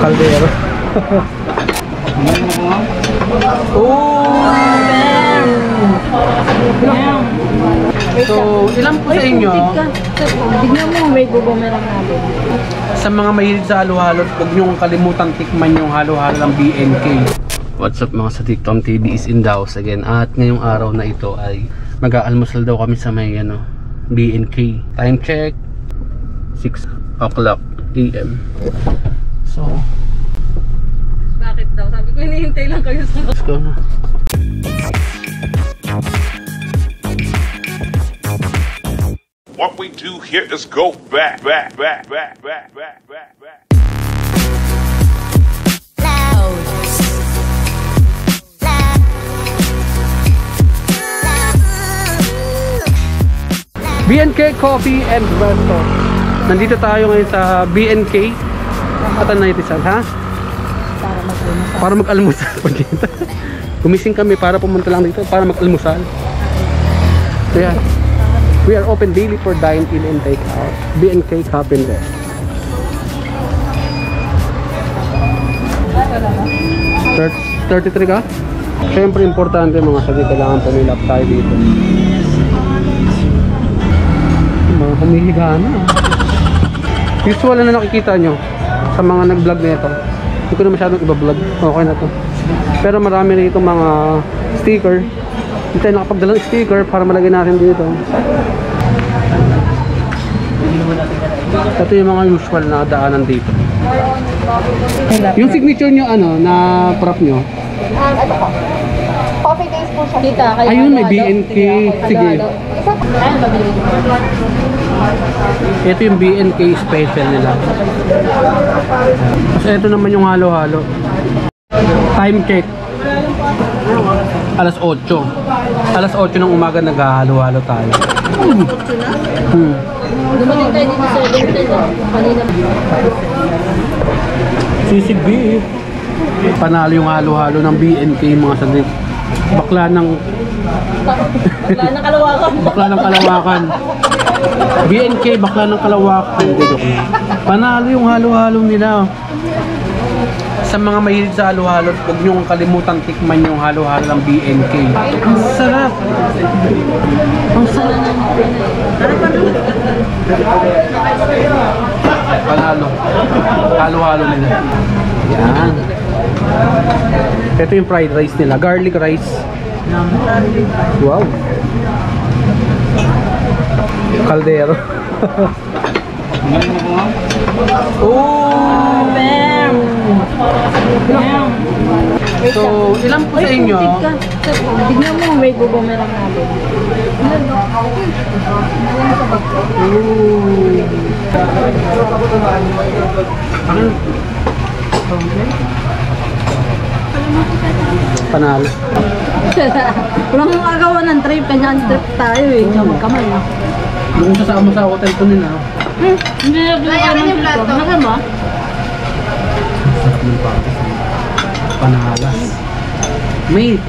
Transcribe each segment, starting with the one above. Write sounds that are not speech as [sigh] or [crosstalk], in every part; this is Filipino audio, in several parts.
Kaldero. [laughs] oh! So, ilan po sa inyo, Tignan mo, may bubumerang natin. sa mga mahilig sa halo-halo, huwag niyong kalimutan tikman yung halo-halo ng BNK. What's up mga sa TikTok TV is in the house again at ngayong araw na ito ay mag-aalmusal daw kami sa may ano, BNK. Time check 6 o'clock AM. So, Bakit daw? Sabi ko, hinihintay lang kayo sa... let's go na. What we do here is go back, back, back, back, back, back, back, back. BNK Coffee and Resto. Nandito tayo ngayon sa BNK. At ano ito saan, ha? Para mag-unos. Para mag-almusal. [laughs] Gumising kami para pumunta lang dito para mag-almusal. So yan. We are open daily for dine-in and take-out. And Resto. Thir- 33 ka? Siyempre importante mga sabi kailangan pumilap tayo dito. Mga humihiga na. Usual na nakikita nyo sa mga nag-vlog nito. Hindi ko na masyadong iba-vlog. Okay na to. Pero marami rito mga sticker. Hindi tayo nakapagdalang sticker para malagay natin dito. Ito yung mga usual na daanan dito. Yung signature nyo ano, na prop nyo, Um, ito po. Coffee days po siya. Kita, kayo Ayun, may. BNK. Sige. Isa. Ito yung BNK special nila. Tapos ito naman yung halo-halo. Time check. Alas 8. Alas 8 ng umaga naghahalo-halo tayo. Hmm. Dumating tayo dito sa 11 oh. Kanina. CCB. Panalo yung halo-halo ng BNK mga sadik. Bakla ng Wala na kalawakan. bakla ng kalawakan. BNK bakla ng kalawakan. Panalo yung halo-halo nila. Sa mga mahilig sa halo-halo, huwag niyong kalimutan tikman yung halo-halo ng BNK. Ang sarap. Ang sarap. Panalo. Halo-halo nila. Yan. Ito yung fried rice nila. Garlic rice. Wow. Kaldero. [laughs] oh! Bam! Bam! So, ilan po sa inyo? Tignan mo, may bubumerang natin. Ano? Panalo. [laughs] Walang magawa ng trip, kanyang trip tayo eh. Kaya magkamay. Yung sasama sa hotel ko nila. Hmm, hindi na Layawin yung plato. Nasaan mo? Sarap ng patis. Panalas. May.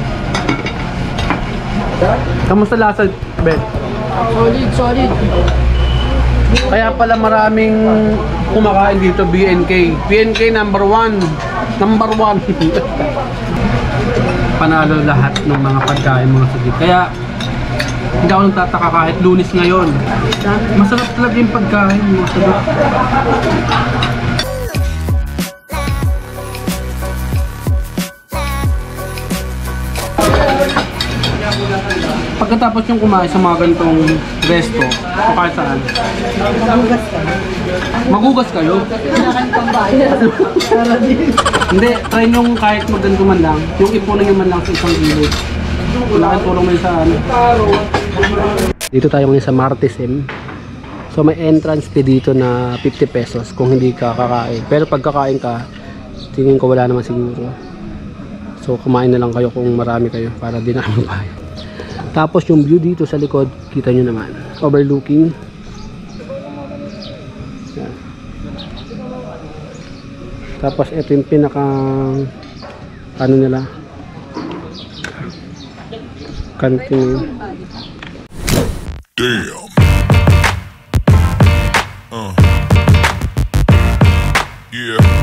Kamusta lasa, Ben? Solid, solid. Kaya pala maraming kumakain dito, BNK. BNK number one. Number one. [laughs] Panalo lahat ng mga pagkain, mga sagit. Kaya, hindi ako nagtataka kahit lunis ngayon. Masarap talaga yung pagkain, mga sagit. Pagkatapos yung kumain sa mga ganitong resto, o kahit saan, magugas kayo. Hindi, try nyo kahit magganto man lang, yung ipunan nyo man lang sa isang gilid. Malaking tulong mo sa ano. Dito tayo ngayon sa Martesim. So may entrance fee dito na 50 pesos kung hindi ka kakain. Pero pag kakain ka, tingin ko wala naman siguro. So kumain na lang kayo kung marami kayo para di na [laughs] magbayad. Tapos yung view dito sa likod, kita nyo naman. Overlooking. Tapos ito yung pinaka ano nila canteen. Damn. Uh. Yeah.